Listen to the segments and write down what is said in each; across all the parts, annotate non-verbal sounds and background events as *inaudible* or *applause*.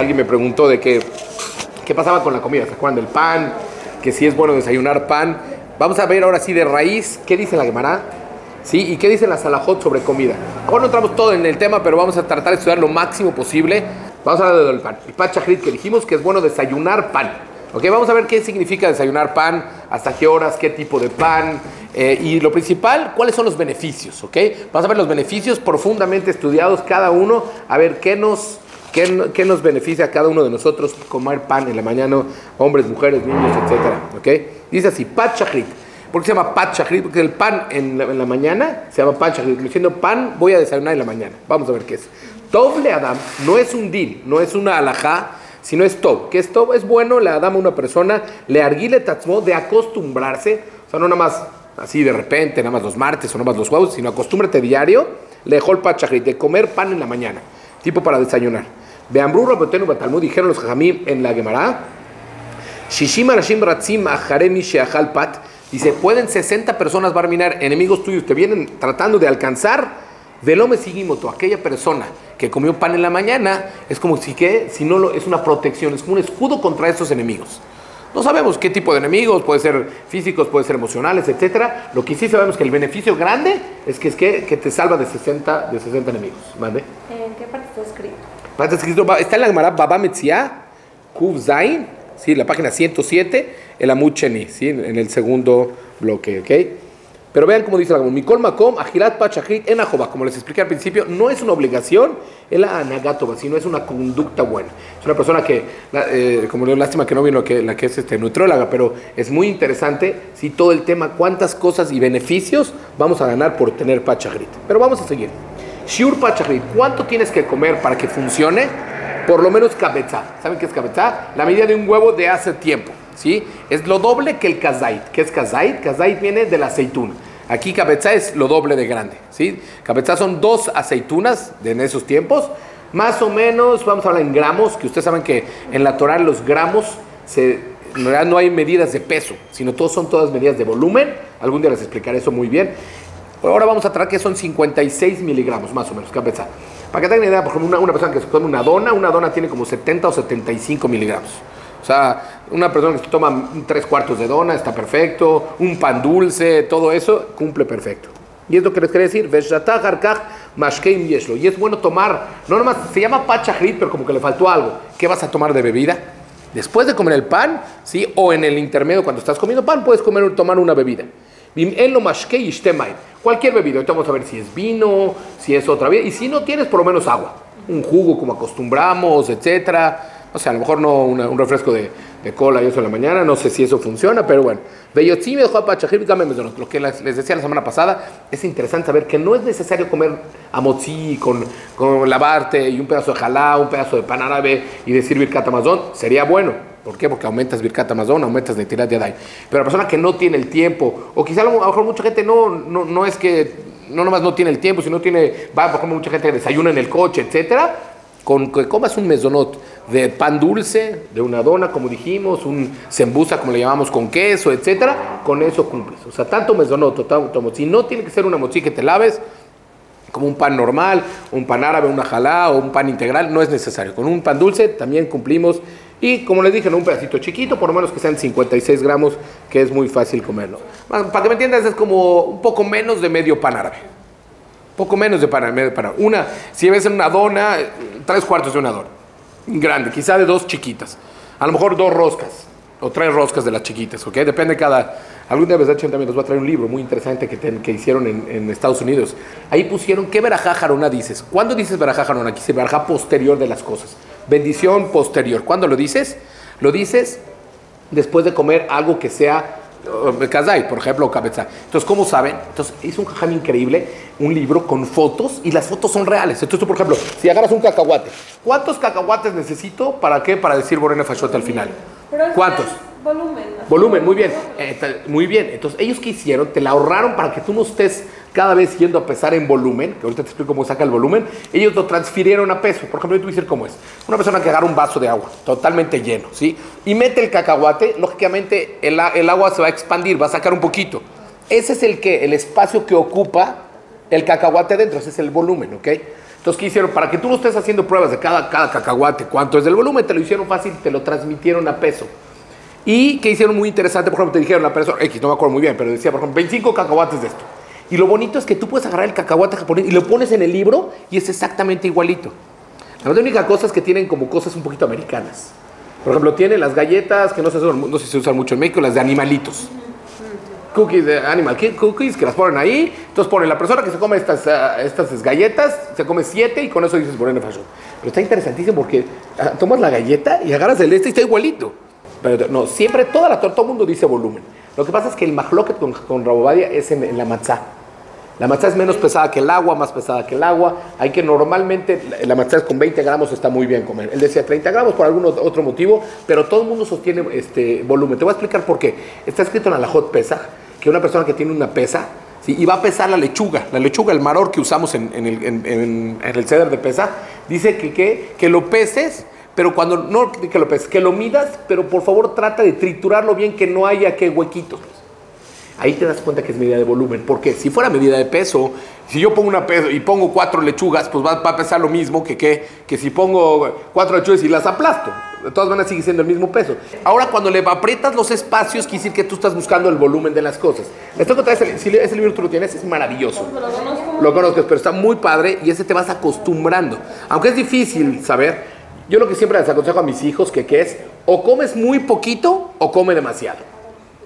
alguien me preguntó de qué, qué pasaba con la comida, ¿se acuerdan del pan? Que si es bueno desayunar pan. Vamos a ver ahora sí de raíz qué dice la Gemara, ¿sí? Y qué dice la Salahot sobre comida. Ahora no entramos todo en el tema, pero vamos a tratar de estudiar lo máximo posible. Vamos a hablar del pan. El pan chajrit que dijimos que es bueno desayunar pan. Ok, vamos a ver qué significa desayunar pan, hasta qué horas, qué tipo de pan, eh, y lo principal, cuáles son los beneficios, ¿ok? Vamos a ver los beneficios profundamente estudiados cada uno, a ver qué nos, qué, qué nos beneficia a cada uno de nosotros comer pan en la mañana, hombres, mujeres, niños, etcétera, ¿ok? Dice así, pat shachrit. ¿Por qué se llama pat shachrit? Porque el pan en la, en la mañana se llama pat shachrit. Diciendo pan, voy a desayunar en la mañana. Vamos a ver qué es. Doble Adam no es un din, no es una alajá, sino es top. ¿Qué es top? Es bueno, le dama a una persona, le arguile tatzmo de acostumbrarse, o sea, no nada más así de repente, nada más los martes o nada más los jueves, sino acostúmbrate diario, le dejó el pachajrit, de comer pan en la mañana, tipo para desayunar. Beambrú Rabotenu Batalmud, dijeron los jajamí en la Gemara, Shishim Arashim Ratzim Ajaremi Sheachal Pat, dice, pueden 60 personas barminar, enemigos tuyos, te vienen tratando de alcanzar, velome sigimoto, aquella persona que comió pan en la mañana, es como si que, si no lo, es una protección, es como un escudo contra esos enemigos. No sabemos qué tipo de enemigos, puede ser físicos, puede ser emocionales, etcétera. Lo que sí sabemos que el beneficio grande es que es que, que te salva de 60, de 60 enemigos. ¿Mande? ¿En qué parte está escrito? Está escrito, está en la Gemara Baba Metzia, Kuv Zain, sí, la página 107, el Amucheni, sí, en el segundo bloque, ¿ok? Pero vean cómo dice la Gemara, Mikol Makom, Ajirat Pachachrit en como les expliqué al principio, no es una obligación, es la Anagatova, sino es una conducta buena. Es una persona que, eh, como le lástima que no vino que, la que es este, nutrióloga, pero es muy interesante, sí, todo el tema, cuántas cosas y beneficios vamos a ganar por tener Pachachrit. Pero vamos a seguir. Shiur Pachachrit, ¿cuánto tienes que comer para que funcione? Por lo menos cabeza. ¿Saben qué es cabeza? La medida de un huevo de hace tiempo. ¿sí? Es lo doble que el kazait. ¿Qué es kazait? Kazait viene de la aceituna. Aquí cabeza es lo doble de grande, ¿sí? Son dos aceitunas de en esos tiempos, más o menos, vamos a hablar en gramos, que ustedes saben que en la Torah los gramos, no hay medidas de peso, sino todos son todas medidas de volumen. Algún día les explicaré eso muy bien. Ahora vamos a tratar que son 56 miligramos, más o menos, cabeza. Para que tengan idea, por ejemplo, una, una persona que se come una dona, una dona tiene como 70 o 75 miligramos. Una persona que toma tres cuartos de dona está perfecto, un pan dulce, todo eso cumple perfecto. Y es lo que les quería decir, y es bueno tomar, no nomás, se llama pachajrit, pero como que le faltó algo. ¿Qué vas a tomar de bebida? Después de comer el pan, ¿sí? O en el intermedio, cuando estás comiendo pan, puedes comer, tomar una bebida. Cualquier bebida, ahorita vamos a ver si es vino, si es otra bebida, y si no tienes, por lo menos agua. Un jugo como acostumbramos, etcétera o sea, a lo mejor no un refresco de, cola y eso en la mañana, no sé si eso funciona, pero bueno. Lo que les decía la semana pasada, es interesante saber que no es necesario comer amotzi con, con lavarte y un pedazo de jalá, un pedazo de pan árabe y decir birkat sería bueno. ¿Por qué? Porque aumentas birkat amazon, aumentas la de adai. Pero la persona que no tiene el tiempo, o quizá a lo mejor mucha gente no, no, no es que no nomás no tiene el tiempo, sino tiene, va, por ejemplo, mucha gente que desayuna en el coche, etcétera, con que comas un mesonot de pan dulce, de una dona, como dijimos, un sembusa, como le llamamos, con queso, etcétera, con eso cumples. O sea, tanto mesonot, tanto si no tiene que ser una mochi que te laves, como un pan normal, un pan árabe, una jalá o un pan integral, no es necesario. Con un pan dulce también cumplimos. Y como les dije, en un pedacito chiquito, por lo menos que sean 56 gramos, que es muy fácil comerlo. Para que me entiendas, es como un poco menos de medio pan árabe. Poco menos de pan, medio pan. Una, si ves en una dona, tres cuartos de una dona grande, quizá de dos chiquitas. A lo mejor dos roscas o tres roscas de las chiquitas, ¿ok? Depende cada... Algún día también nos va a traer un libro muy interesante que, que hicieron en, en, Estados Unidos. Ahí pusieron, ¿qué verajá jarona dices? ¿Cuándo dices verajá jarona? Aquí dice verajá posterior de las cosas. Bendición posterior. ¿Cuándo lo dices? Lo dices después de comer algo que sea Kazai, por ejemplo, o cabeza. Entonces, ¿cómo saben? Entonces, hizo un jajam increíble, un libro con fotos y las fotos son reales. Entonces, tú, por ejemplo, si agarras un cacahuate, ¿cuántos cacahuates necesito para qué? Para decir Borena Fashote al final. ¿Cuántos? Volumen. Volumen, muy bien. Eh, muy bien. Entonces, ellos qué hicieron? Te la ahorraron para que tú no estés cada vez yendo a pesar en volumen, que ahorita te explico cómo saca el volumen, ellos lo transfirieron a peso. Por ejemplo, yo te voy a decir cómo es. Una persona que agarra un vaso de agua, totalmente lleno, ¿sí? Y mete el cacahuate, lógicamente el, el agua se va a expandir, va a sacar un poquito. Ese es el que, el espacio que ocupa el cacahuate dentro, ese es el volumen, ¿ok? Entonces, ¿qué hicieron? Para que tú no estés haciendo pruebas de cada, cada cacahuate, cuánto es del volumen, te lo hicieron fácil, te lo transmitieron a peso. Y que hicieron muy interesante, por ejemplo, te dijeron la persona, X, no me acuerdo muy bien, pero decía, por ejemplo, 25 cacahuates de esto. Y lo bonito es que tú puedes agarrar el cacahuate japonés y lo pones en el libro y es exactamente igualito. La única cosa es que tienen como cosas un poquito americanas. Por ejemplo, tiene las galletas que no, se usan, no se usan mucho en México, las de animalitos. Cookies de animal cookies que las ponen ahí. Entonces ponen la persona que se come estas, uh, estas galletas, se come siete y con eso dices Moreno Fashion. Pero está interesantísimo porque uh, tomas la galleta y agarras el este y está igualito. Pero no, siempre toda la todo el mundo dice volumen. Lo que pasa es que el mahloket con, con Rabobadia es en, en la matzá. La matzá es menos pesada que el agua, más pesada que el agua. Hay que normalmente, la matzá con 20 gramos está muy bien comer. Él decía 30 gramos por algún otro motivo, pero todo el mundo sostiene este volumen. Te voy a explicar por qué. Está escrito en la Alajot Pesach que una persona que tiene una pesa, ¿sí? y va a pesar la lechuga, la lechuga, el maror que usamos en, en el, en, en el ceder de pesa, dice que, que, que lo peses pero cuando no que lo peses, que lo midas, pero por favor trata de triturarlo bien, que no haya que huequitos. Ahí te das cuenta que es medida de volumen. Porque si fuera medida de peso, si yo pongo una peso y pongo cuatro lechugas, pues va, a pesar lo mismo que, que, que, si pongo cuatro lechugas y las aplasto. Todas maneras sigue siendo el mismo peso. Ahora cuando le aprietas los espacios, quiere decir que tú estás buscando el volumen de las cosas. Esto que traes, si ese libro tú lo tienes, es maravilloso. Lo conozco, pero está muy padre y ese te vas acostumbrando. Aunque es difícil saber, yo lo que siempre les aconsejo a mis hijos que, que es o comes muy poquito o come demasiado.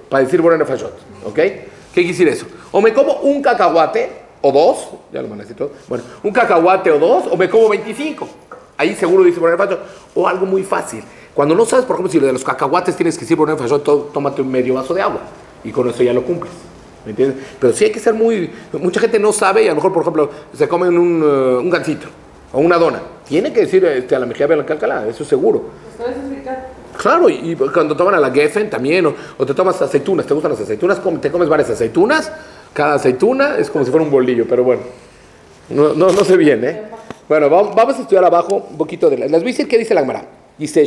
Para decir bueno fashot, ¿ok? ¿Qué quiere decir eso? O me como un cacahuate o dos, ya lo mandé todo. Bueno, un cacahuate o dos, o me como 25. Ahí seguro dice poner fashot. O algo muy fácil. Cuando no sabes, por ejemplo, si lo de los cacahuates tienes que decir poner fashot, tómate un medio vaso de agua. Y con eso ya lo cumples. ¿Me entiendes? Pero sí hay que ser muy. Mucha gente no sabe y a lo mejor, por ejemplo, se comen un, uh, un gansito o una dona. Tiene que decir este, a la mejilla la calcalada, eso es seguro. ¿Puedes explicar? Claro, y, cuando toman a la Geffen también, o, o, te tomas aceitunas, ¿te gustan las aceitunas? Te comes varias aceitunas, cada aceituna es como si fuera un bolillo, pero bueno, no, no, no sé bien, ¿eh? Bueno, vamos, a estudiar abajo un poquito de la... Les voy a decir qué dice la Agmara. Dice,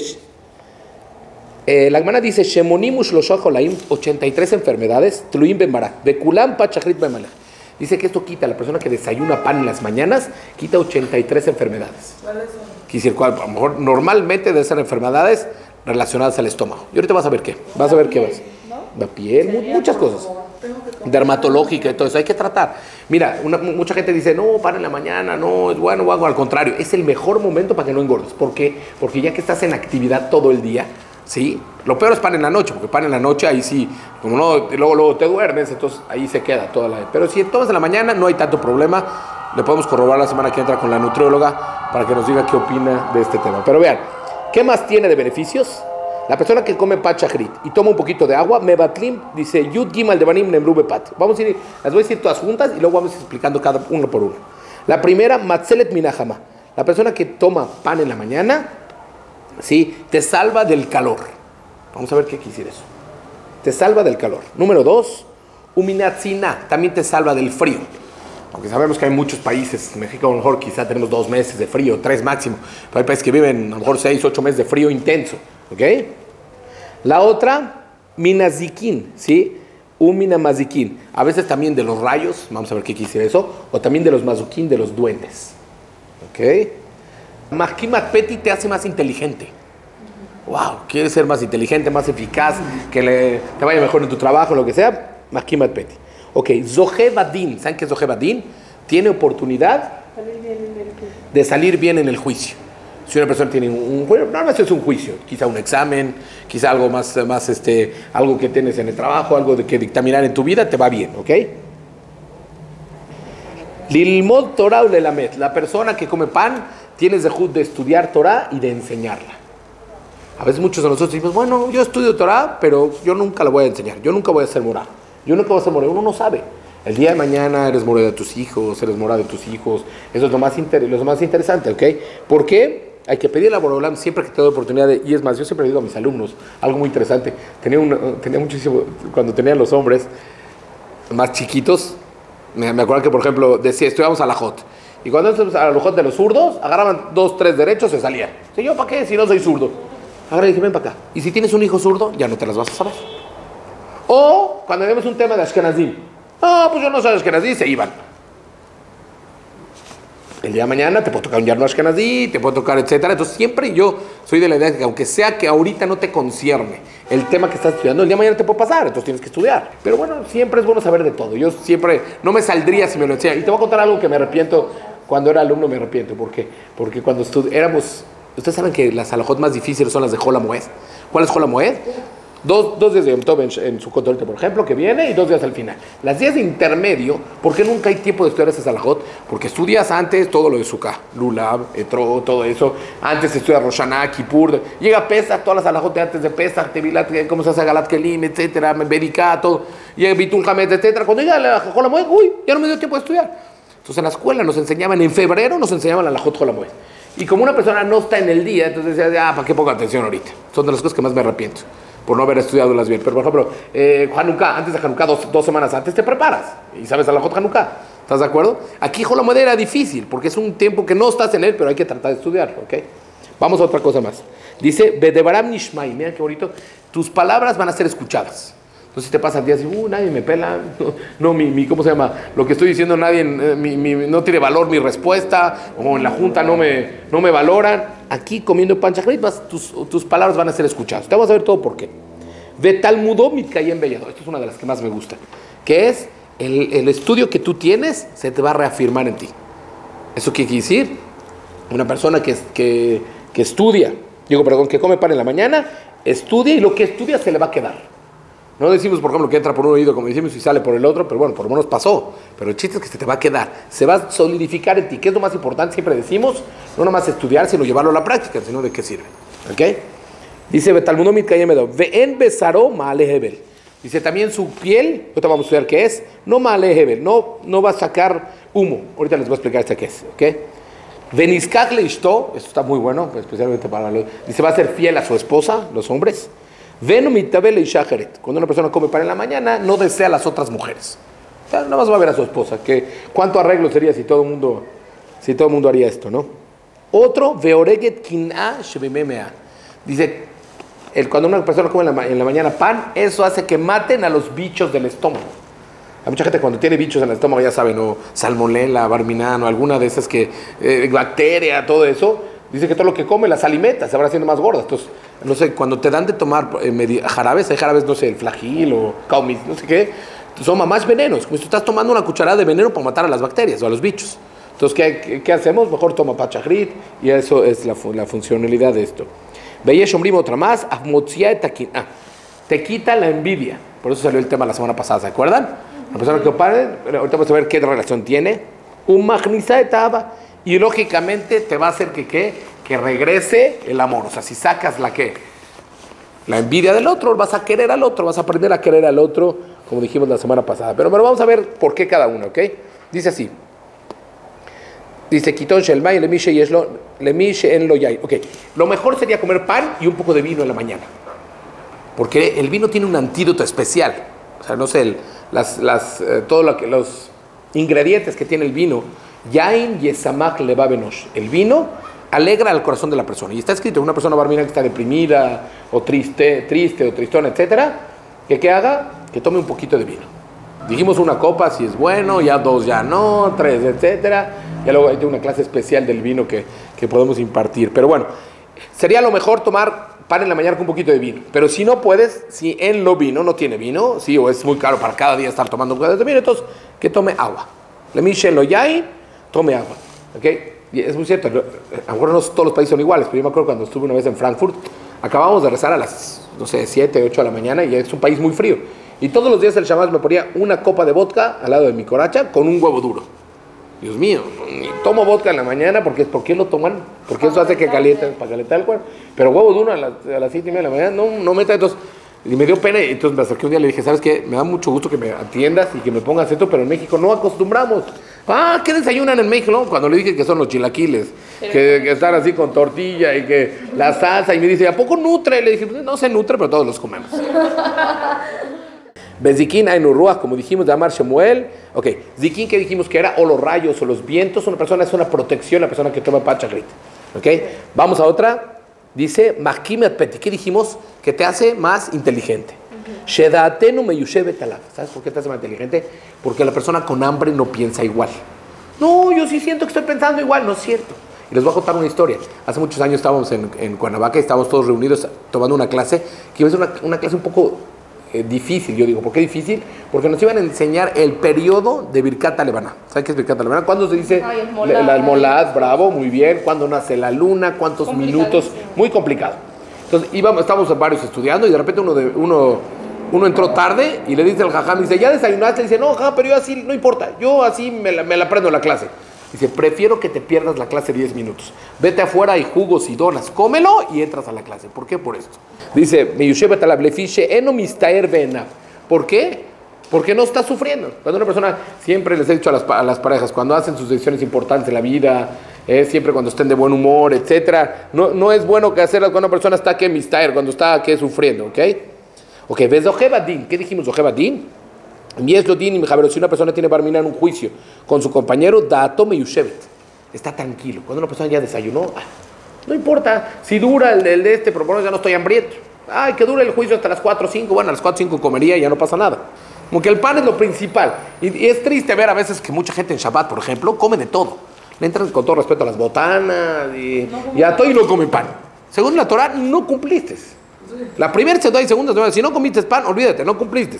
eh, la Agmara dice, Shemonimush Loshacholaim, 83 enfermedades, Tluim Bemara, Bekulam Pachachrit Bemalech. Dice que esto quita, la persona que desayuna pan en las mañanas, quita 83 enfermedades. ¿Cuáles son? Quisiera, a lo mejor normalmente de esas enfermedades relacionadas al estómago. Y ahorita vas a ver qué. Vas a ver qué vas. La piel, mu muchas cosas. Dermatológica y todo eso, hay que tratar. Mira, mucha gente dice, no, para en la mañana, no, es bueno o algo. Al contrario, es el mejor momento para que no engordes. ¿Por qué? Porque ya que estás en actividad todo el día, ¿sí? Lo peor es pan en la noche, porque pan en la noche ahí sí, como no, luego, luego te duermes, entonces ahí se queda toda la... Pero si tomas en la mañana no hay tanto problema, le podemos corroborar la semana que entra con la nutrióloga para que nos diga qué opina de este tema. Pero vean, ¿qué más tiene de beneficios? La persona que come pachachrit y toma un poquito de agua, mebatlim, dice yud gimal de banim nemrube pat. Vamos a ir, las voy a decir todas juntas y luego vamos explicando cada uno por uno. La primera, matzelet minahama. La persona que toma pan en la mañana, ¿sí? Te salva del calor. Vamos a ver qué quisiera eso. Te salva del calor. Número dos, uminatzina. También te salva del frío. Aunque sabemos que hay muchos países, México a lo mejor quizá tenemos dos meses de frío, tres máximo. Pero hay países que viven a lo mejor seis, ocho meses de frío intenso. ¿Ok? La otra, minazikin, ¿sí? Un minamazikin. A veces también de los rayos, vamos a ver qué quisiera eso, o también de los mazuquín, de los duendes. ¿Ok? Mahkimat Peti te hace más inteligente. Wow, quieres ser más inteligente, más eficaz, que le, te vaya mejor en tu trabajo, lo que sea. Mahkimat Peti. Ok, Zohebadin, ¿saben qué es Zohebadin? Tiene oportunidad de salir bien en el juicio. Si una persona tiene un juicio, no no es un juicio, quizá un examen, quizá algo más, más este, algo que tienes en el trabajo, algo de que dictaminar en tu vida, te va bien, ¿ok? Lilmod Torah o Lelamed, la persona que come pan, tienes de de estudiar Torah y de enseñarla. A veces muchos de nosotros decimos, bueno, yo estudio Torah, pero yo nunca la voy a enseñar, yo nunca voy a ser morá, yo nunca voy a morá, uno no sabe. El día de mañana eres morá de tus hijos, eres morá de tus hijos, eso es lo más, inter lo más interesante, ¿ok? ¿Por qué? Hay que pedir a Borolam siempre que te doy oportunidad de, y es más, yo siempre digo a mis alumnos, algo muy interesante, tenía, un, tenía muchísimo, cuando tenían los hombres más chiquitos, me, acuerdo que por ejemplo decía, estudiamos a la JOT, y cuando estudiamos a la JOT de los zurdos, agarraban dos, tres derechos, se salían. ¿Sí, yo para qué? Si no soy zurdo. Ahora dije, ven para acá. Y si tienes un hijo zurdo, ya no te las vas a saber. O cuando vemos un tema de Ashkenazim. Ah, pues yo no soy Ashkenazim, se iban. El día de mañana te puedo tocar un yarno ashkenazí, te puedo tocar, etcétera. Entonces siempre yo soy de la idea que aunque sea que ahorita no te concierne el tema que estás estudiando, el día de mañana te puede pasar, entonces tienes que estudiar. Pero bueno, siempre es bueno saber de todo. Yo siempre no me saldría si me lo enseñan. Y te voy a contar algo que me arrepiento cuando era alumno, me arrepiento. ¿Por qué? Porque cuando éramos, ustedes saben que las alajot más difíciles son las de Jola Moed. ¿Cuál es Jola? Dos, dos días de Yom Tov en, en su control, por ejemplo, que viene y dos días al final. Las días de intermedio, ¿por qué nunca hay tiempo de estudiar esas alajot? Porque estudias antes todo lo de Sukkah, Lulab, Etro, todo eso. Antes estudias Roshaná, Kippur. Llega Pesach, todas las alajot de antes de Pesach, Tevilat, cómo se hace Galat Kelim, etcétera, Bericá, todo. Llega Bitul Hamed, etcétera. Cuando llega la Jola Moed, uy, ya no me dio tiempo de estudiar. Entonces en la escuela nos enseñaban, en febrero nos enseñaban la alajot Jola Moed. Y como una persona no está en el día, entonces decía, ah, ¿para qué pongo atención ahorita? Son de las cosas que más me arrepiento por no haber estudiado las bien. Pero, por ejemplo, eh, Hanukkah, antes de Hanukkah, dos, dos semanas antes, te preparas y sabes a la Hot Hanukkah. ¿Estás de acuerdo? Aquí Jolamod era difícil porque es un tiempo que no estás en él, pero hay que tratar de estudiarlo, ¿ok? Vamos a otra cosa más. Dice, Bedebaram Nishmai, mira qué bonito, tus palabras van a ser escuchadas. Entonces te pasan días y, uh, nadie me pela, *laughs* no, mi, mi, ¿cómo se llama? Lo que estoy diciendo, nadie, eh, mi, mi, no tiene valor mi respuesta, o en la junta no me, no me valoran. Aquí comiendo pan chacrit, vas- tus, tus palabras van a ser escuchadas. Te vamos a ver todo por qué. Ve Talmudo Mitkayem Bellado. Esto es una de las que más me gusta. Que es el, el estudio que tú tienes se te va a reafirmar en ti. ¿Eso qué quiere decir? Una persona que, que, que estudia, digo, perdón, que come pan en la mañana, estudia y lo que estudia se le va a quedar. No decimos, por ejemplo, que entra por un oído, como decimos, y sale por el otro, pero bueno, por lo menos pasó. Pero el chiste es que se te va a quedar, se va a solidificar en ti. ¿Qué es lo más importante? Siempre decimos, no nomás estudiar, sino llevarlo a la práctica, sino de qué sirve. ¿Ok? Dice Betalmundo Mitkayemedo, Ve'en besaró Hebel. Dice también su piel, ahorita vamos a estudiar qué es, no Hebel, no, no va a sacar humo. Ahorita les voy a explicar este qué es, ¿ok? Venizkak le esto está muy bueno, especialmente para los. Dice, va a ser fiel a su esposa, los hombres. Venu mitabel y shacheret. Cuando una persona come pan en la mañana, no desea a las otras mujeres. O sea, nada más va a ver a su esposa. Que, ¿Cuánto arreglo sería si todo el mundo, si todo mundo haría esto, no? Otro, veoreget kin'a shebimemea. Dice, el, cuando una persona come en la, en la mañana pan, eso hace que maten a los bichos del estómago. Hay mucha gente cuando tiene bichos en el estómago, ya saben, o salmonela, barminano, alguna de esas que, eh, bacteria, todo eso, dice que todo lo que come las alimenta, se van haciendo más gordas. Entonces, no sé, cuando te dan de tomar eh, jarabes, hay jarabes, no sé, el flagil o caumis, no sé qué, son más venenos. Como si tú estás tomando una cucharada de veneno para matar a las bacterias o a los bichos. Entonces, ¿qué, qué- hacemos? Mejor toma pachagrit y eso es la, la funcionalidad de esto. Veía Shombrim otra más. Ah, te quita la envidia. Por eso salió el tema la semana pasada, ¿se acuerdan? La persona que opare, ahorita vamos a ver qué relación tiene. Un magniza etaba. Y lógicamente te va a hacer que, ¿qué? Que regrese el amor. O sea, si sacas la que la envidia del otro, vas a querer al otro, vas a aprender a querer al otro, como dijimos la semana pasada. Pero bueno, vamos a ver por qué cada uno, ¿ok? Dice así. Dice Kitón Shelmai, Lemishe y Eslo, Lemishe en Loyai. Ok, lo mejor sería comer pan y un poco de vino en la mañana. Porque el vino tiene un antídoto especial. O sea, no sé, las, las, eh, lo los ingredientes que tiene el vino. Yain yesamak levavenosh. El vino alegra al corazón de la persona. Y está escrito, una persona barmina que está deprimida, o triste, triste, o tristona, etcétera, que qué haga, que tome un poquito de vino. Dijimos una copa si es bueno, ya dos ya no, tres, etcétera. Ya luego hay una clase especial del vino que, que podemos impartir. Pero bueno, sería lo mejor tomar pan en la mañana con un poquito de vino. Pero si no puedes, si en lo vino no tiene vino, sí, o es muy caro para cada día estar tomando un poco de vino, entonces que tome agua. Le miche lo yai, tome agua. ¿Ok? Y es muy cierto, a lo mejor no todos los países son iguales, pero yo me acuerdo cuando estuve una vez en Frankfurt, acabábamos de rezar a las, no sé, 7, 8 de la mañana y es un país muy frío. Y todos los días el chamás me ponía una copa de vodka al lado de mi coracha con un huevo duro. Dios mío, tomo vodka en la mañana porque ¿por qué lo toman? Porque eso hace que caliente, para calentar el cuerpo. Pero huevo duro a las, a las siete y media de la mañana, no, no meta. Entonces, y me dio pena y entonces me acerqué un día y le dije, ¿sabes qué? Me da mucho gusto que me atiendas y que me pongas esto, pero en México no acostumbramos. Ah, ¿qué desayunan en México? Cuando le dije que son los chilaquiles, que, que están así con tortilla y que la salsa, y me dice, ¿a poco nutre? Le dije, "Pues, no se nutre, pero todos los comemos. *laughs* Bezikin Ainurruach, como dijimos de Amar Shemuel. Ok, Zikin que dijimos que era, o los rayos o los vientos, una persona es una protección, la persona que toma pachagrit. Ok, vamos a otra. Dice Makimet Peti, ¿qué dijimos? Que te hace más inteligente. Shedatenu alaf. ¿Sabes por qué te hace más inteligente? Porque la persona con hambre no piensa igual. No, yo sí siento que estoy pensando igual, no es cierto. Y les voy a contar una historia. Hace muchos años estábamos en, en Cuernavaca y estábamos todos reunidos tomando una clase, que iba a ser una, una clase un poco eh, difícil. Yo digo, ¿por qué difícil? Porque nos iban a enseñar el periodo de Birkat Lebaná. ¿Saben qué es Birkat Lebaná? ¿Cuándo se dice Ay, el la- molad. la- el molad? Bravo, muy bien. ¿Cuándo nace la luna? ¿Cuántos minutos? Muy complicado. Entonces íbamos, estábamos varios estudiando y de repente uno, de, uno, uno entró tarde y le dice al jajam, dice, ¿ya desayunaste? dice, no, jajam, pero yo así, no importa, yo así me la, me la aprendo la clase. Dice, prefiero que te pierdas la clase 10 minutos. Vete afuera, hay jugos y donas, cómelo y entras a la clase. ¿Por qué? Por esto. Dice. ¿Por qué? Porque no está sufriendo. Cuando una persona, siempre les he dicho a las, a las parejas, cuando hacen sus decisiones importantes en la vida, eh, siempre cuando estén de buen humor, etcétera, no, no es bueno que hacerlas cuando una persona está que mistaer, cuando está que sufriendo, ¿ok? Ok, ves Din. ¿Qué dijimos Din? Y es lo din y si una persona tiene barmina en un juicio con su compañero, dato me yushevet. Está tranquilo. Cuando una persona ya desayunó, ah, no importa si dura el, el de este, por lo menos ya no estoy hambriento. Ay, que dure el juicio hasta las 4 o 5. Bueno, a las 4 o 5 comería y ya no pasa nada. Como que el pan es lo principal. Y, y es triste ver a veces que mucha gente en Shabbat, por ejemplo, come de todo. Le entran con todo respeto a las botanas y, y a todo y no come pan. Según la Torah, no cumpliste. La primera se y segunda se Si no comiste pan, olvídate, no cumpliste.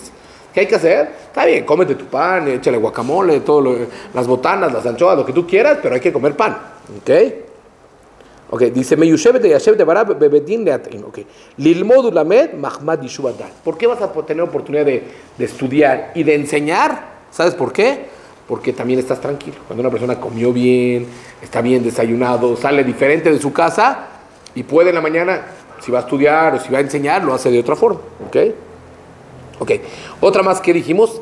¿Qué hay que hacer? Está bien, cómete tu pan, échale guacamole, todo lo- las botanas, las anchoas, lo que tú quieras, pero hay que comer pan. ¿Ok? Ok, dice. ¿Por qué vas a tener oportunidad de, de estudiar y de enseñar? ¿Sabes por qué? Porque también estás tranquilo. Cuando una persona comió bien, está bien desayunado, sale diferente de su casa y puede en la mañana, si va a estudiar o si va a enseñar, lo hace de otra forma. ¿Ok? Ok. Otra más que dijimos.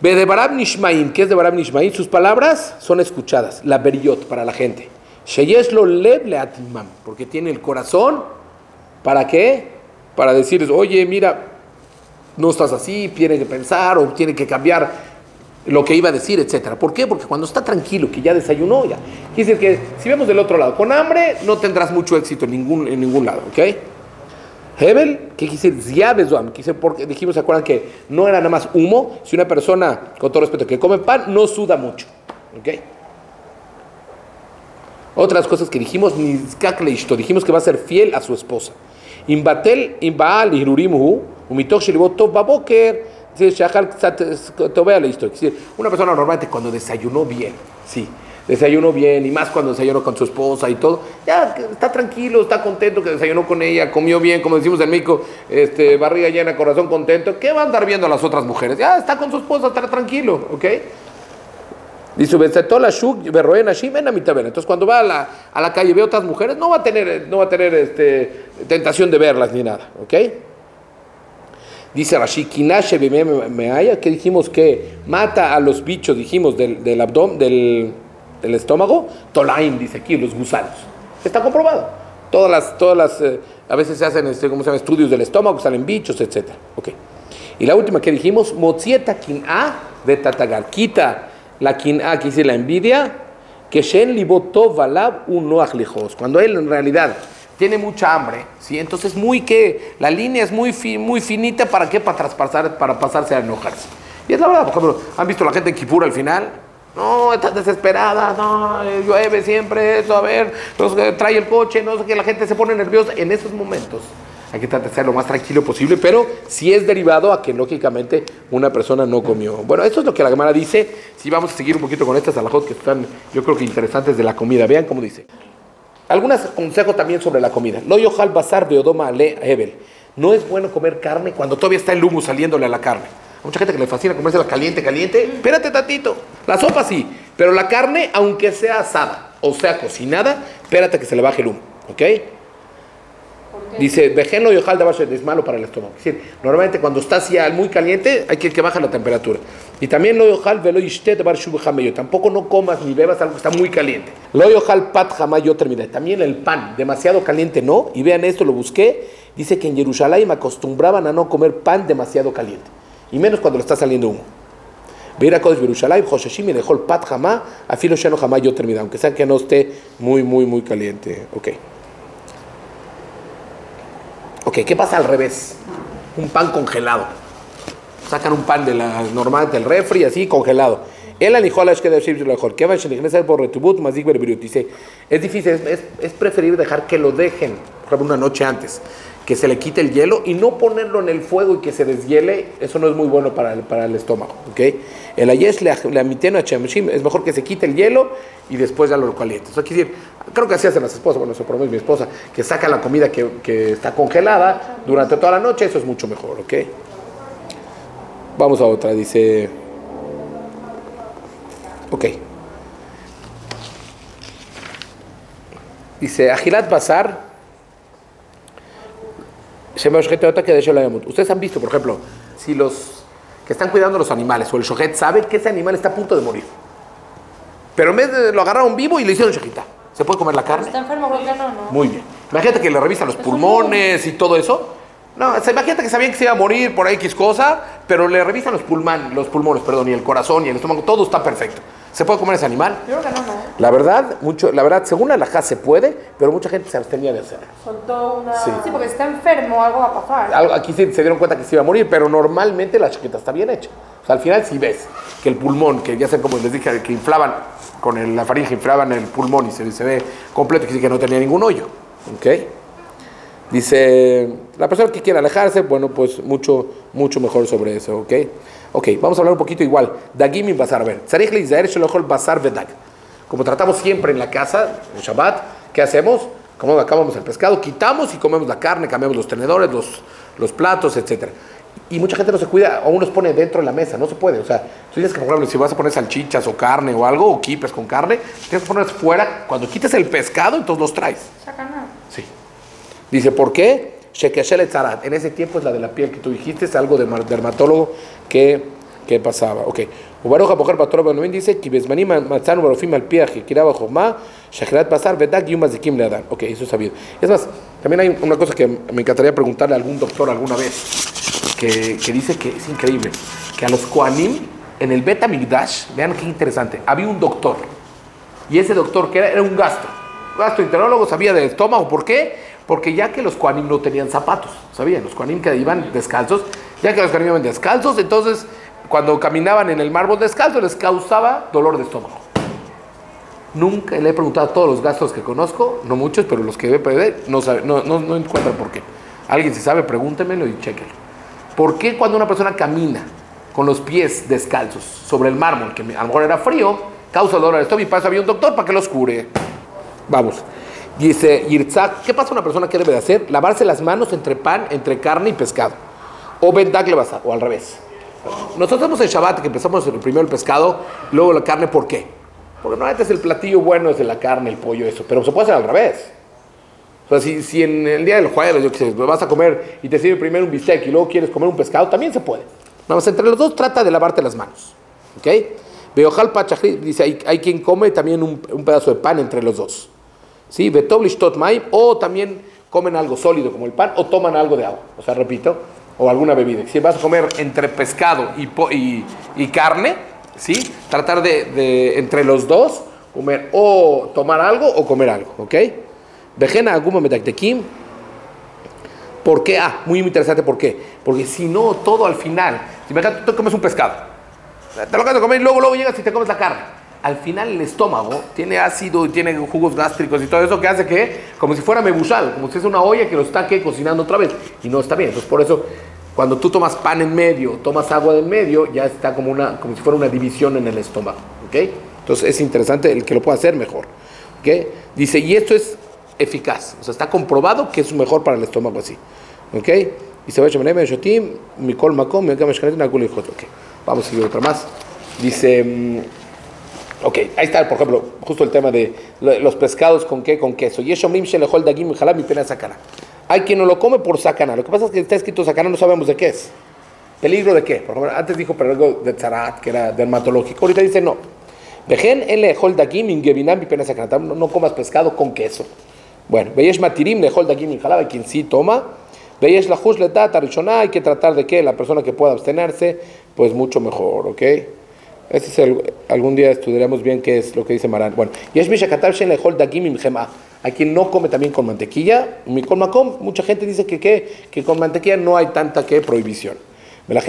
Ve de Barab Nishmaim, ¿qué es de Barab Nishmaim? Sus palabras son escuchadas, la beriot para la gente. Sheyesh lo lev leatimam, porque tiene el corazón, ¿para qué? Para decirles, oye, mira, no estás así, tiene que pensar o tiene que cambiar lo que iba a decir, etcétera. ¿Por qué? Porque cuando está tranquilo, que ya desayunó, ya. Quiere decir que si vemos del otro lado, con hambre no tendrás mucho éxito en ningún, en ningún lado, ¿ok? Hebel, ¿qué quise decir? Porque dijimos, ¿se acuerdan que no era nada más humo? Si una persona, con todo respeto, que come pan, no suda mucho. ¿Ok? Otras cosas que dijimos, dijimos que va a ser fiel a su esposa. Imbatel, imbaal, shelibot tov baboker, shachal tzat tovea. Es decir, Una persona normalmente cuando desayunó bien, sí, desayunó bien, y más cuando desayunó con su esposa y todo, ya está tranquilo, está contento que desayunó con ella, comió bien, como decimos en México, este, barriga llena, corazón contento, ¿qué va a andar viendo a las otras mujeres? Ya está con su esposa, estará tranquilo, ¿ok? Dice. Entonces, cuando va a la, a la calle y ve otras mujeres, no va a tener, no va a tener este, tentación de verlas ni nada, ¿ok? Dice Rashi, "Kinashe meaya", que dijimos que mata a los bichos, dijimos, del, abdomen, del, del estómago, tolaim, dice aquí, los gusanos. Está comprobado. Todas las, todas las, eh, a veces se hacen, este, ¿cómo se llama? Estudios del estómago, salen bichos, etcétera, ¿ok? Y la última que dijimos, motzieta kin'a de tatagal, quita la kin'a, que dice la envidia, que shen libotov valab un. Cuando él en realidad tiene mucha hambre, ¿sí? Entonces muy que, la línea es muy, fi- muy finita, ¿para qué? Para traspasar, para pasarse a enojarse. Y es la verdad, por ejemplo, ¿han visto la gente en Kipur al final? No, está desesperada, no, llueve siempre, eso, a ver, nos, eh, trae el coche, no sé qué, la gente se pone nerviosa. En esos momentos hay que tratar de ser lo más tranquilo posible, pero si es derivado a que lógicamente una persona no comió. Bueno, esto es lo que la Gemara dice. Si vamos a seguir un poquito con estas alajot que están, yo creo que interesantes de la comida. Vean cómo dice. Algunos consejos también sobre la comida. Lo yohal bazar de odoma ale hebel. No es bueno comer carne cuando todavía está el humo saliéndole a la carne. Hay mucha gente que le fascina comerse la caliente, caliente. Espérate tantito. La sopa sí, pero la carne, aunque sea asada o sea cocinada, espérate que se le baje el humo. ¿Ok? Dice, vejenlo y ojal de es malo para el estómago. Es decir, normalmente cuando está así muy caliente hay que que baje la temperatura. Y también lo ojal velo ishte de bar jameyo. Tampoco no comas ni bebas algo que está muy caliente. Lo ojal pat jamás yo terminé. También el pan, demasiado caliente no. Y vean esto, lo busqué. Dice que en Jerusalén acostumbraban a no comer pan demasiado caliente. Y menos cuando le está saliendo humo. Ver a Kodesh Jerusalén, Josheshim y dejó el pat jamás, afilo sheno jamás yo terminé. Aunque sea que no esté muy, muy, muy caliente. Ok. Ok, ¿qué pasa al revés? Un pan congelado. Sacan un pan de la normal del refri, así congelado. El anijola es que debe ser mejor. Que por más Dice, es difícil, es, es, es preferible dejar que lo dejen, una noche antes que se le quite el hielo y no ponerlo en el fuego y que se deshiele, eso no es muy bueno para el, para el estómago. ¿okay? El ayesh le amiteno a es mejor que se quite el hielo y después ya lo caliente. Eso quiere decir, creo que así hacen las esposas, bueno, eso por lo menos mi esposa, que saca la comida que, que, está congelada durante toda la noche, eso es mucho mejor. ¿ok? Vamos a otra, dice. Ok. Dice, Agilat Bazar Ustedes han visto, por ejemplo, si los que están cuidando los animales o el shohet sabe que ese animal está a punto de morir. Pero en vez de lo agarraron vivo y le hicieron shojita. ¿Se puede comer la carne? Está enfermo, ¿por qué no? no? Muy bien. Imagínate que le revisan los pulmones y todo eso. No, imagínate que sabían que se iba a morir por X cosa, pero le revisan los, pulmón, los pulmones, perdón, y el corazón y el estómago, todo está perfecto. ¿Se puede comer ese animal? Yo creo que no, no. La verdad, mucho, la verdad, según la alajá se puede, pero mucha gente se abstenía de hacerlo. Soltó una... Sí. Sí. porque si está enfermo algo va a pasar. Algo- Aquí sí se dieron cuenta que se iba a morir, pero normalmente la chaqueta está bien hecha. O sea, al final si ves que el pulmón, que ya sé como les dije, que inflaban con el- la faringe, inflaban el pulmón y se, se ve completo, que sí que no tenía ningún hoyo. ¿Ok? Dice, la persona que quiera alejarse, bueno, pues mucho, mucho mejor sobre eso, ¿ok? Ok, vamos a hablar un poquito igual. Dagim y bazar, a ver. Bazar vedag. Como tratamos siempre en la casa, en Shabbat, ¿qué hacemos? Como acabamos el pescado, quitamos y comemos la carne, cambiamos los tenedores, los, los platos, etc. Y mucha gente no se cuida, o uno los pone dentro de la mesa, no se puede. O sea, tú tienes que, por ejemplo, si vas a poner salchichas o carne o algo, o quipes con carne, tienes que ponerlos fuera. Cuando quites el pescado, entonces los traes. Saca nada. Sí. Dice, ¿por qué? Shekeshel etzarat. En ese tiempo es la de la piel que tú dijiste, es algo de dermatólogo que, que pasaba. Ok. Ubaroja Bojer Patrón Benuín dice, Kibesmani Matzanu Barofim al Piaje, Kiraba Jomá, Shekherat Pasar, Vedak Yumas de Kim Leadan. Ok, eso es sabido. Es más, también hay una cosa que me encantaría preguntarle a algún doctor alguna vez, que, que dice que es increíble, que a los Koanim, en el Beta Migdash, vean qué interesante, había un doctor, y ese doctor que era, era un gastro, gastroenterólogo, sabía de estómago. ¿Por qué? Porque ya que los Koanim no tenían zapatos, ¿sabían? Los Koanim que iban descalzos, ya que los Koanim iban descalzos, entonces cuando caminaban en el mármol descalzo les causaba dolor de estómago. Nunca le he preguntado a todos los gastos que conozco, no muchos, pero los que he perdido, no, sabe- no, no, no encuentran por qué. Alguien si sabe, pregúntemelo y chequenlo. ¿Por qué cuando una persona camina con los pies descalzos sobre el mármol, que a lo mejor era frío, causa dolor al estómago y pasa había un doctor para que los cure? Vamos. Dice Yirzak, ¿qué pasa una persona que debe de hacer? Lavarse las manos entre pan, entre carne y pescado. O bendak levasa, o al revés. Nosotros hacemos el Shabbat, que empezamos el primero el pescado, luego la carne, ¿por qué? Porque normalmente es el platillo bueno, es de la carne, el pollo, eso. Pero se puede hacer al revés. O sea, si, en el día del jueves, yo qué sé, vas a comer y te sirve primero un bistec y luego quieres comer un pescado, también se puede. Nada más entre los dos trata de lavarte las manos. ¿Ok? Beojal pachajri, dice, hay, quien come también un pedazo de pan entre los dos. ¿Sí? O también comen algo sólido como el pan, o toman algo de agua. O sea, repito, o alguna bebida. Si vas a comer entre pescado y, y, carne, ¿sí? Tratar de, entre los dos, comer o tomar algo o comer algo, ¿ok? Vejena aguma metaktekim. ¿Por qué? Ah, muy interesante, ¿por qué? Porque si no, todo al final, si imagínate, tú comes un pescado, te lo acabas de comer y luego, luego llegas y te comes la carne. Al final el estómago tiene ácido y tiene jugos gástricos y todo eso que hace que, como si fuera mebushal, como si es una olla que lo está cocinando otra vez. Y no está bien. Entonces por eso, cuando tú tomas pan en medio, tomas agua en medio, ya está como, una, como si fuera una división en el estómago. ¿ok? Entonces es interesante el que lo pueda hacer mejor. ¿ok? Dice, y esto es eficaz. O sea, está comprobado que es mejor para el estómago así. ¿Ok? Y se va a. Vamos a seguir otra más. Dice. Ok, ahí está, por ejemplo, justo el tema de lo- los pescados con qué, con queso. Y eso dagim sacana. Hay quien no lo come por sacana. Lo que pasa es que está escrito sacana, no sabemos de qué es. ¿Peligro de qué? Por ejemplo, antes dijo peligro de tzarat, que era dermatológico. Ahorita dice no. Vejen el dagim ingevinam sacana. No, comas pescado con queso. Bueno, veyesh matirim lehol dagim jalab, hay quien sí toma. Veyesh la letat arishona, hay que tratar de que la persona que pueda abstenerse, pues mucho mejor, ¿ok? Este es el- algún día estudiaremos bien qué es lo que dice Marán. Bueno. Hay quien no come también con mantequilla. Mucha gente dice que, que, que con mantequilla no hay tanta que prohibición. La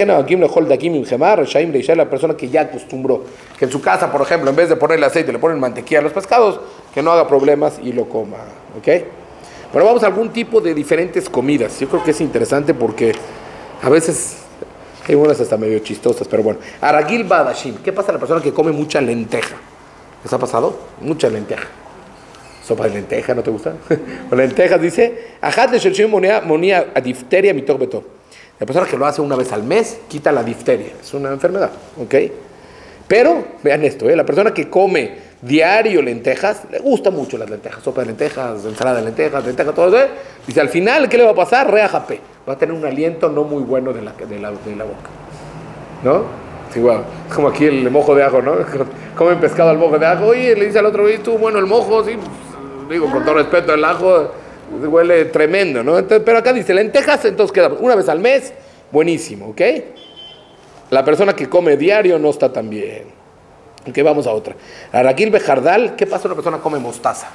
persona que ya acostumbró, que en su casa, por ejemplo, en vez de ponerle aceite, le ponen mantequilla a los pescados, que no haga problemas y lo coma. ¿Ok? Bueno, vamos a algún tipo de diferentes comidas. Yo creo que es interesante porque a veces hay unas hasta medio chistosas, pero bueno. Aragil Badashim, ¿qué pasa a la persona que come mucha lenteja? ¿Les ha pasado? Mucha lenteja. Sopa de lenteja, ¿no te gusta? *laughs* Con lentejas dice, Ajat de Shershim monía a difteria mitor beto. La persona que lo hace una vez al mes quita la difteria. Es una enfermedad, ¿ok? Pero, vean esto, ¿eh? la persona que come diario lentejas, le gusta mucho las lentejas, sopa de lentejas, ensalada de lentejas, lentejas, todo eso. ¿eh? Dice, al final, ¿qué le va a pasar? Reajapé. Va a tener un aliento no muy bueno de la, de la, de la boca. ¿No? Es como aquí el mojo de ajo, ¿no? *laughs* Comen pescado al mojo de ajo y le dice al otro, tú, bueno, el mojo, sí, pues, digo, con todo respeto, el ajo huele tremendo, ¿no? Pero acá dice lentejas, entonces queda una vez al mes, buenísimo, ¿ok? La persona que come diario no está tan bien. Ok, vamos a otra. Araquil Bejardal, ¿qué pasa una persona come mostaza?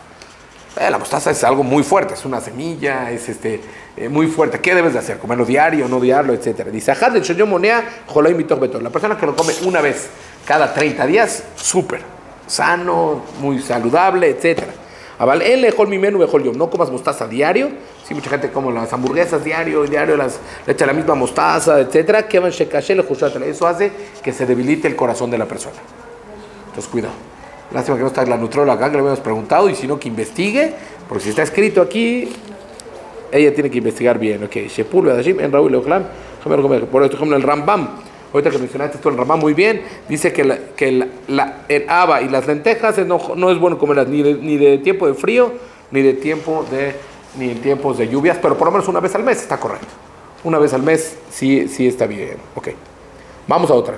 Eh, la mostaza es algo muy fuerte, es una semilla, es este, eh, muy fuerte. ¿Qué debes de hacer? ¿Comerlo diario, no diario, etcétera? Dice, del Shoyo Monea. La persona que lo come una vez cada 30 días, súper, sano, muy saludable, etcétera. Aval, él lejol mi menú, yo. No comas mostaza diario. Sí, mucha gente come las hamburguesas diario, diario las, le echa la misma mostaza, etcétera. Que Eso hace que se debilite el corazón de la persona. Entonces, cuidado. Lástima que no está la nutróloga acá, que le habíamos preguntado, y si no, que investigue, porque si está escrito aquí, ella tiene que investigar bien. Ok, Shepul, en Raúl por ejemplo, el Rambam, ahorita que mencionaste esto, el Rambam muy bien, dice que, la, que el haba y las lentejas no, no es bueno comerlas ni de, ni de tiempo de frío, ni de tiempo de, ni en tiempos de lluvias, pero por lo menos una vez al mes está correcto. Una vez al mes sí, sí está bien. Ok, vamos a otra.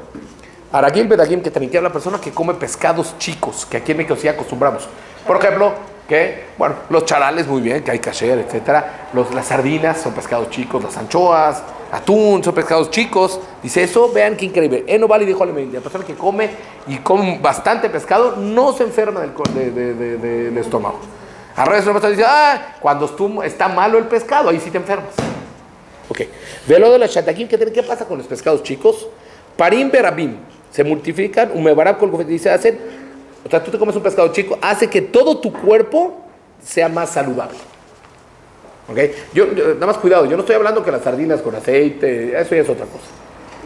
Araquil Bedagim, que también la persona que come pescados chicos, que aquí en México sí acostumbramos. Por ejemplo, que, bueno, los charales muy bien, que hay cacher, etcétera. Los, las sardinas son pescados chicos, las anchoas, atún son pescados chicos. Dice eso, vean qué increíble. Eno Vali dijo la persona que come y come bastante pescado no se enferma del, del estómago. Al revés, una persona dice, ah, cuando está malo el pescado, ahí sí te enfermas. Ok. Ve lo de la chataquín, ¿qué pasa con los pescados chicos? Parim berabim se multiplican, dice hacen, o sea, tú te comes un pescado chico, hace que todo tu cuerpo sea más saludable. ¿Ok? Yo, nada más cuidado, yo no estoy hablando que las sardinas con aceite, eso ya es otra cosa.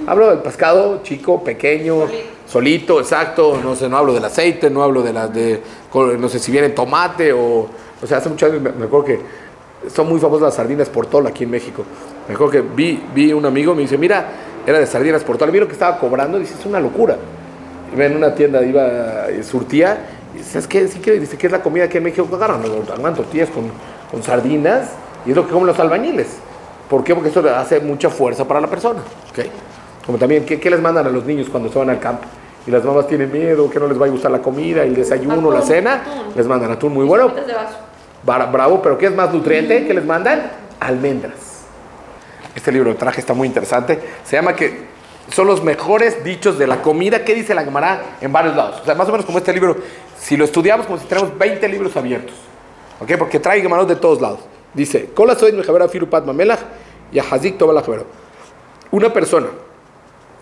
Hablo del pescado chico, pequeño, solito, exacto, no sé, no hablo del aceite, no hablo de las de, no sé si viene tomate o, o sea, hace muchos años me, acuerdo que son muy famosas las sardinas por todo aquí en México. Me acuerdo que vi, vi un amigo, me dice, mira, era de sardinas por todo. Vi lo que estaba cobrando, dice, es una locura. Iba en una tienda, iba, surtía, y dice, es que, sí que, dice, ¿qué es la comida que en México agarran? Agarran tortillas con, con sardinas, y es lo que comen los albañiles. ¿Por qué? Porque eso hace mucha fuerza para la persona. ¿okay? Como también, ¿qué, ¿qué, les mandan a los niños cuando se van al campo? Y las mamás tienen miedo, que no les va a gustar la comida, el desayuno, la cena, les mandan atún muy bueno. Bravo, pero ¿qué es más nutriente? ¿Qué les mandan? Almendras. Este libro de traje está muy interesante. Se llama que son los mejores dichos de la comida que dice la Gemara en varios lados. O sea, más o menos como este libro, si lo estudiamos como si tenemos 20 libros abiertos. ¿Ok? Porque trae Gemaros de todos lados. Dice, Kola soy Firupat Mamelach y Una persona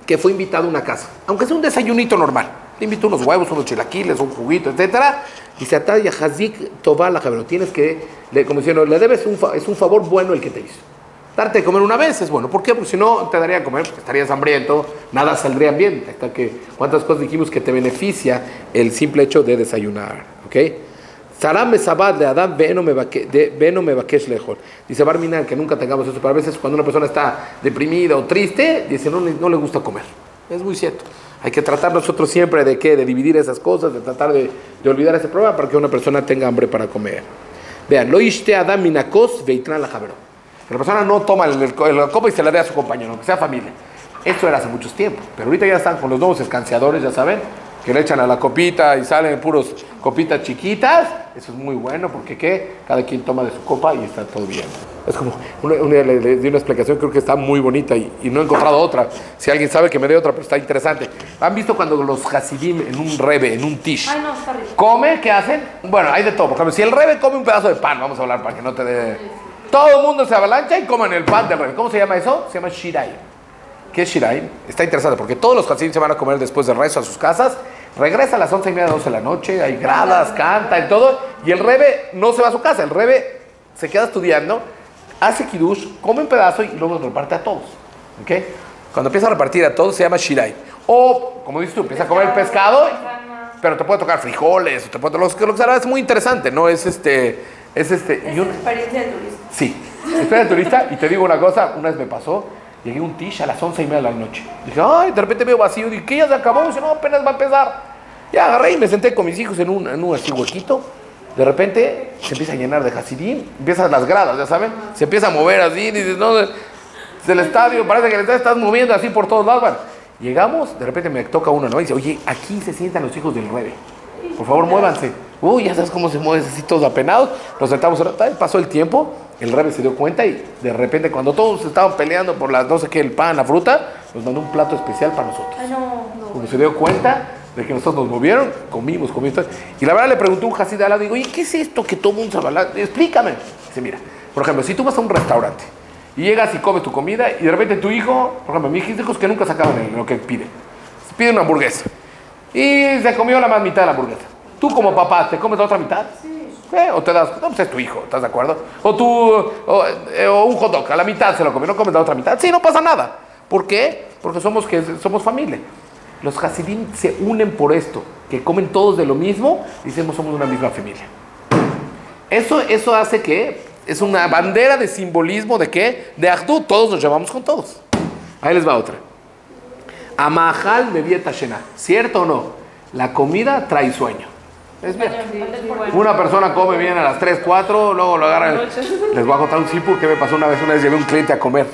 que fue invitada a una casa, aunque sea un desayunito normal, le invitó unos huevos, unos chilaquiles, un juguito, etcétera. Dice, Atay Hazik Tobala Tienes que, como diciendo, le debes un, es un favor bueno el que te hizo. Darte de comer una vez es bueno. ¿Por qué? Porque si no te daría a comer, estarías hambriento, nada saldría bien. Hasta que, ¿Cuántas cosas dijimos que te beneficia el simple hecho de desayunar? ¿Ok? Saram sabad de Adam veno me bakesh lejos. Dice Barminan que nunca tengamos eso, pero a veces cuando una persona está deprimida o triste, dice no, no le gusta comer. Es muy cierto. Hay que tratar nosotros siempre de qué, de dividir esas cosas, de tratar de, de olvidar ese problema para que una persona tenga hambre para comer. Vean, lo ishte Adam minakos veitran la javero. La persona no toma el, copa y se la dé a su compañero, aunque sea familia. Esto era hace muchos tiempos, pero ahorita ya están con los nuevos escanciadores, ya saben, que le echan a la copita y salen puros copitas chiquitas. Eso es muy bueno porque ¿qué? cada quien toma de su copa y está todo bien. Es como, una, una, le, di una explicación, creo que está muy bonita y, no he encontrado otra. Si alguien sabe que me dé otra, pero está interesante. ¿Han visto cuando los hasidim en un rebe, en un tish, Ay, no, está come, qué hacen? Bueno, hay de todo. Por ejemplo, si el rebe come un pedazo de pan, vamos a hablar para que no te dé... Todo el mundo se avalancha y comen el pan del rey. ¿Cómo se llama eso? Se llama shirai. ¿Qué es Shiraim? Está interesante porque todos los Hasidim se van a comer después del rezo a sus casas. Regresa a las once y media, 12 de la noche, hay gradas, canta y todo. Y el Rebe no se va a su casa, el Rebe se queda estudiando, hace Kiddush, come un pedazo y luego lo reparte a todos. ¿Ok? Cuando empieza a repartir a todos se llama Shiraim. O, como dices tú, empieza a comer pescado, pero te puede tocar frijoles, o te puede los que lo que es muy interesante, ¿no? Es este, es este. Es y un- experiencia de turista. Sí, estoy de turista y te digo una cosa, una vez me pasó, llegué a un tish a las once y media de la noche. Dije, ay, de repente veo vacío, dije, ¿qué ya se acabó? Dice, no, apenas va a empezar. Ya agarré y me senté con mis hijos en un, en un así huequito. De repente se empieza a llenar de Hasidim, empiezan las gradas, ya saben, se empieza a mover así, dices, no, es el estadio, parece que el estadio estás moviendo así por todos lados. bueno. Llegamos, de repente me toca uno, ¿no? Y dice, oye, aquí se sientan los hijos del Rebe. Por favor, muévanse. Uy, ya sabes cómo se mueven así todos apenados. Nos sentamos, tal, pasó el tiempo, el Rebe se dio cuenta y de repente cuando todos estaban peleando por las no sé qué, el pan, la fruta, nos mandó un plato especial para nosotros. Ay, no, no. Cuando se dio cuenta de que nosotros nos movieron, comimos, comimos. Y la verdad le preguntó un Hasid al lado, digo, oye, ¿qué es esto que todo mundo sabe? hablar? Explícame. Dice, mira, por ejemplo, si tú vas a un restaurante y llegas y comes tu comida y de repente tu hijo, por ejemplo, mis hijos que nunca se acaban en lo que pide. Pide una hamburguesa y se comió la más mitad de la hamburguesa. Tú como papá, ¿te comes la otra mitad? ¿Eh? O te das, no, pues es tu hijo, ¿estás de acuerdo? O tú, o, eh, o un hot dog, a la mitad se lo comió, no comes la otra mitad. Sí, no pasa nada. ¿Por qué? Porque somos, que, somos familia. Los Hasidim se unen por esto, que comen todos de lo mismo, y decimos somos una misma familia. Eso, eso hace que es una bandera de simbolismo de qué? De Ahdú, todos nos llevamos con todos. Ahí les va otra. Amahal mevieta shena. ¿Cierto o no? La comida trae sueño. Es bien. Una persona come bien a las 3, 4, luego lo agarra. Les voy a contar un tipo que me pasó una vez. Una vez llevé un cliente a comer.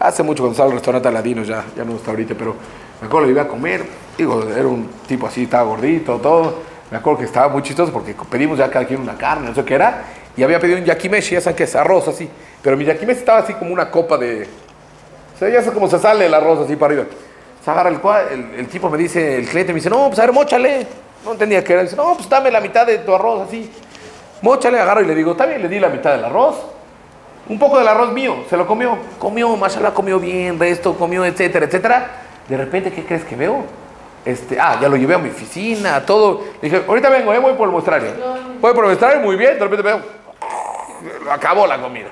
Hace mucho cuando estaba en el restaurante Aladino, ya, ya no está ahorita, pero me acuerdo lo iba a comer. Digo, era un tipo así, estaba gordito, todo. Me acuerdo que estaba muy chistoso porque pedimos ya cada quien una carne, no sé qué era. Y había pedido un yakimeshi, ya saben que es arroz así. Pero mi yakimeshi estaba así como una copa de. O sea, ya sé cómo se sale el arroz así para arriba. Se agarra el, el, el tipo, me dice, el cliente me dice, no, pues a ver, mochale. No entendía qué era. Dice, no, pues dame la mitad de tu arroz así. Mochale, agarro y le digo, está bien, le di la mitad del arroz. Un poco del arroz mío, se lo comió. Comió, mashallah, comió bien, resto, comió, etcétera, etcétera. De repente, ¿qué crees que veo? Este, ah, ya lo llevé a mi oficina, todo. Le dije, ahorita vengo, eh, voy por el muestrario. Voy por el muestrario, muy bien. De repente veo, acabó la comida.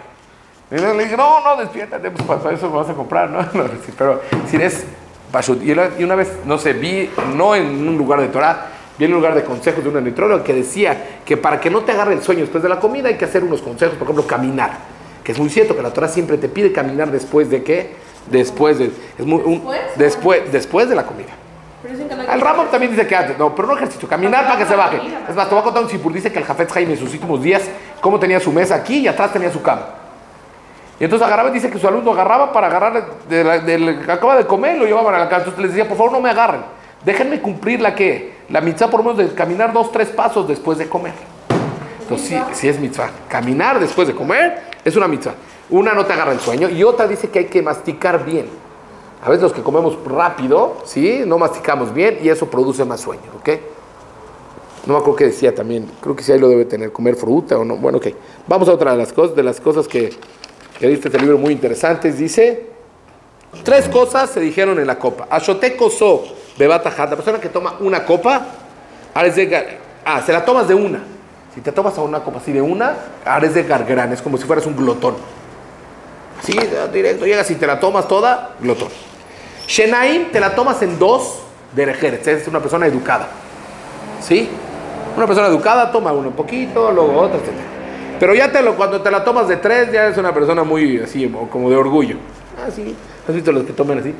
Y le dije, no, no, despiértate, pues para eso me vas a comprar, ¿no? *laughs* Pero si una- y una vez, no sé, vi, no en un lugar de Torah, vi en un lugar de consejos de un nutrólogo que decía que para que no te agarre el sueño después de la comida hay que hacer unos consejos, por ejemplo, caminar. Que es muy cierto que la Torah siempre te pide caminar después de qué? Después de. Es muy, un- ¿Después? después, de la comida. No El Rambam también dice que antes, no, pero no ejercicio, caminar para que se baje. Es más, te voy a contar un sipur, dice que el Jafet Jaime en sus últimos días, cómo tenía su mesa aquí y atrás tenía su cama. Y entonces agarraba dice que su alumno agarraba para agarrar de la- que acaba de comer, lo llevaban a la casa. Entonces les decía, por favor no me agarren, déjenme cumplir la que, la mitzvah por lo menos de caminar dos, tres pasos después de comer. Entonces sí, sí es mitzvah. Caminar después de comer es una mitzvah. Una no te agarra el sueño y otra dice que hay que masticar bien. A veces los que comemos rápido, ¿sí? No masticamos bien y eso produce más sueño, ¿ok? No me acuerdo qué decía también. Creo que sí ahí lo debe tener, comer fruta o no. Bueno, ok. Vamos a otra de las cosas, de las cosas que, que diste este libro muy interesantes. Dice, tres cosas se dijeron en la copa. Ashoteco so bebatajat. La persona que toma una copa, ah, se la tomas de una. Si te tomas a una copa así de una, ares de gargrán. Es como si fueras un glotón. Así, directo, llegas y te la tomas toda, glotón. Shenaim te la tomas en dos de Erejeres, es una persona educada. ¿Sí? Una persona educada toma uno un poquito, luego otra, etc. Pero ya te lo, cuando te la tomas de tres, ya eres una persona muy así, como de orgullo. Así, ¿has visto los que toman así?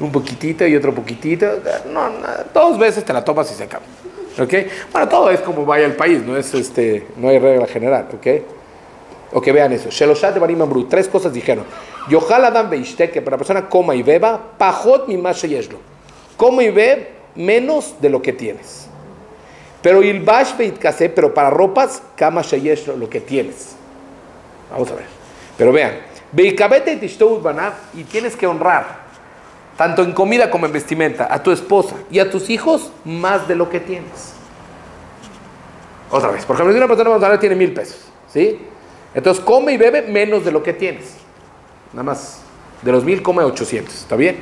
Un poquitito y otro poquitito. No, no, dos veces te la tomas y se acaba. ¿Ok? Bueno, todo es como vaya el país, no es este, no hay regla general, ¿ok? O que vean eso. Sheloshat de Barim Amru. Tres cosas dijeron. Yohal Adam Beishte, que para la persona coma y beba, pajot mi yeshlo. Come y bebe menos de lo que tienes. Pero ilbash kase, pero para ropas, kama sheyeshlo, lo que tienes. Vamos a ver. Pero vean. Y tienes que honrar, tanto en comida como en vestimenta, a tu esposa y a tus hijos, más de lo que tienes. Otra vez, por ejemplo, si una persona vamos tiene mil pesos, ¿sí? Entonces come y bebe menos de lo que tienes. Nada más De los mil, come 800. ¿Está bien?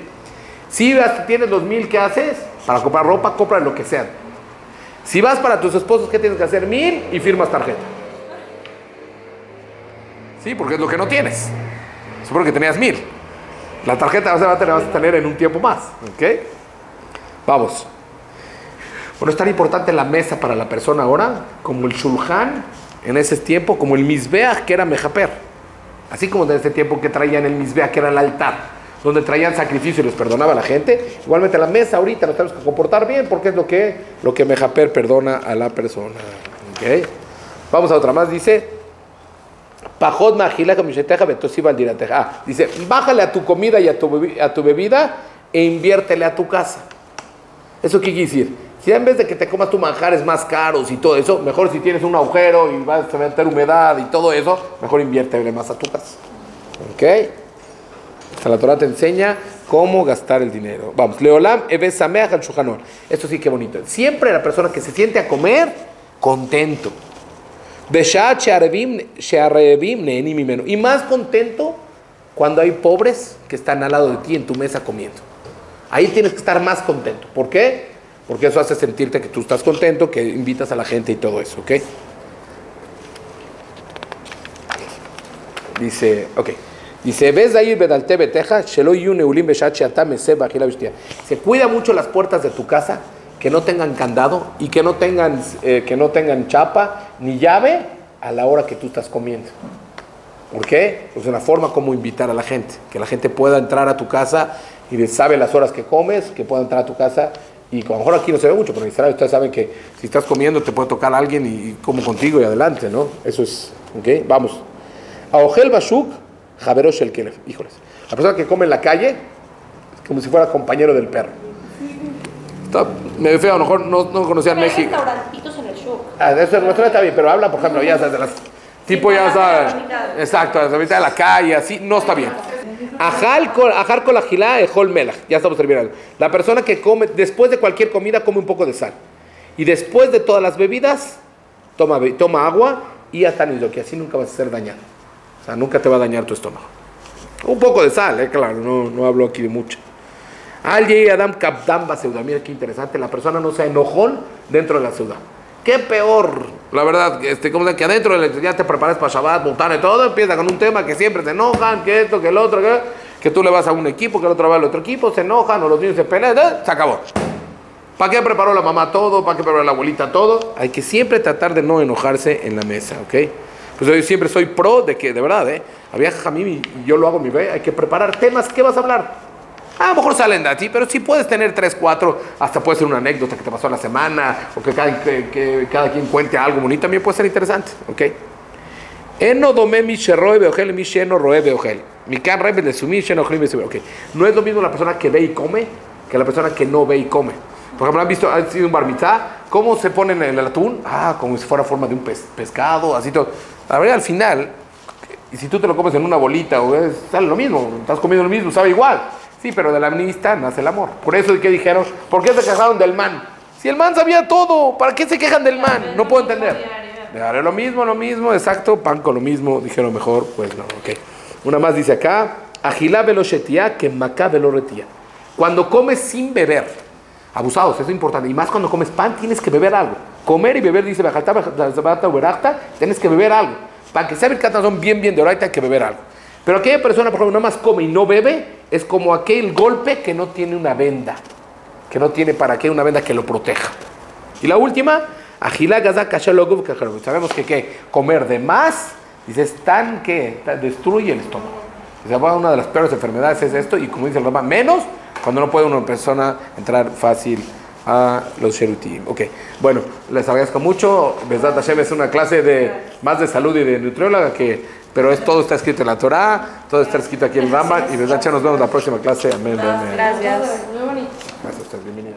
Si vas- tienes los mil, ¿qué haces? Para comprar ropa, compra lo que sea. Si vas para tus esposos, ¿qué tienes que hacer? Mil y firmas tarjeta. Sí, porque es lo que no tienes. Supongo que tenías mil. La tarjeta vas a tener, vas a tener en un tiempo más. ¿Ok? Vamos. Bueno, es tan importante la mesa para la persona ahora como el shulchan en ese tiempo, como el misbeach que era mejaper. Así como en ese tiempo que traían el misbeach que era el altar, donde traían sacrificio y les perdonaba a la gente. Igualmente la mesa ahorita nos tenemos que comportar bien porque es lo que, lo que mejaper perdona a la persona. ¿Ok? Vamos a otra más. Dice, Pajot. Ah, dice, bájale a tu comida y a tu, bebida e inviértele a tu casa. ¿Eso qué quiere decir? Si en vez de que te comas tus manjares más caros y todo eso, mejor si tienes un agujero y vas a meter humedad y todo eso, mejor inviértele más a tu casa. ¿Ok? Sea, la Torah te enseña cómo gastar el dinero. Vamos, Leolam Eve Sameach al. Esto sí que bonito. Siempre la persona que se siente a comer, contento. Y más contento cuando hay pobres que están al lado de ti en tu mesa comiendo. Ahí tienes que estar más contento. ¿Por qué? Porque eso hace sentirte que tú estás contento, que invitas a la gente y todo eso, ¿ok? Dice, ok. Dice, ves ahí bedalte beteja, shelo. Se cuida mucho las puertas de tu casa, que no tengan candado y que no tengan, eh, que no tengan chapa ni llave a la hora que tú estás comiendo. ¿Por qué? Pues una forma como invitar a la gente, que la gente pueda entrar a tu casa y sabe las horas que comes, que pueda entrar a tu casa y a lo mejor aquí no se ve mucho, pero en Israel ustedes saben que si estás comiendo te puede tocar alguien y, como contigo y adelante, ¿no? Eso es, ¿ok? Vamos. A Ojel Bashuk, Javerosh el. Híjoles. La persona que come en la calle es como si fuera compañero del perro. Está, me ve feo, a lo mejor no, no Pero hay México. restaurantitos en el show. Ah, eso en nuestra está bien, pero habla, por ejemplo, ya sabes, de las. Tipo, ya a sabes. Exacto, a la mitad de la calle, así, no está bien. Ajar con la gilá, ejol melach. Ya estamos terminando. La persona que come, después de cualquier comida, come un poco de sal. Y después de todas las bebidas, toma, toma agua y hasta lo que así nunca vas a ser dañado. O sea, nunca te va a dañar tu estómago. Un poco de sal, eh, claro, no, no hablo aquí de mucho. Al Adam Kapdam Baseuda. Mira qué interesante. La persona no sea enojón dentro de la ciudad. Qué peor. La verdad, este, como que adentro de la- ya te preparas para Shabbat, Bután y todo. Empieza con un tema que siempre se enojan, que esto, que el otro, que, que tú le vas a un equipo, que el otro va al otro equipo, se enojan, o los niños se pelean, ¡eh! se acabó. ¿Para qué preparó la mamá todo? ¿Para qué preparó la abuelita todo? Hay que siempre tratar de no enojarse en la mesa, ¿ok? Pues yo siempre soy pro de que, de verdad, ¿eh? Había jamim y yo lo hago mi ve, hay que preparar temas. ¿Qué vas a hablar? A lo mejor salen de ti, pero si puedes tener tres, cuatro, hasta puede ser una anécdota que te pasó la semana, o que cada, que, que cada quien cuente algo bonito, también puede ser interesante, ¿ok? Eno. Ok. No es lo mismo la persona que ve y come que la persona que no ve y come. Por ejemplo, ¿han visto, ha sido un bar mitzvah? ¿Cómo se pone en el atún? Ah, como si fuera forma de un pes- pescado, así todo. La verdad, al final, si tú te lo comes en una bolita, o sale lo mismo, estás comiendo lo mismo, sabe igual. Sí, pero de la amistad nace el amor. Por eso, ¿qué dijeron? ¿Por qué se quejaron del man? Si el man sabía todo, ¿para qué se quejan del man? No puedo entender. Le haré lo mismo, lo mismo, exacto, pan con lo mismo, dijeron mejor, pues no, ok. Una más dice acá, agilá veloshetía que macá veloretía. Cuando comes sin beber, abusados, eso es importante, y más cuando comes pan, tienes que beber algo. Comer y beber, dice Bajatá, Uberachta, tienes que beber algo. Para que sea Birkat son bien, bien de ahorita, hay que beber algo. Pero aquella persona, por ejemplo, nada más come y no bebe, es como aquel golpe que no tiene una venda, que no tiene para qué una venda que lo proteja. Y la última. Sabemos que ¿qué? comer de más, dices, tan que destruye el estómago. Sea, una de las peores enfermedades es esto, y como dice el Rama, menos cuando no puede una persona entrar fácil a los sherutim. Ok, bueno, les agradezco mucho. Besat Hashem es una clase de más de salud y de nutrióloga que, pero es todo está escrito en la Torah, todo está escrito aquí en el Rama, y Hashem nos vemos la próxima clase. Amén. amén. Gracias. Muy bonito. Gracias a ustedes, bienvenida.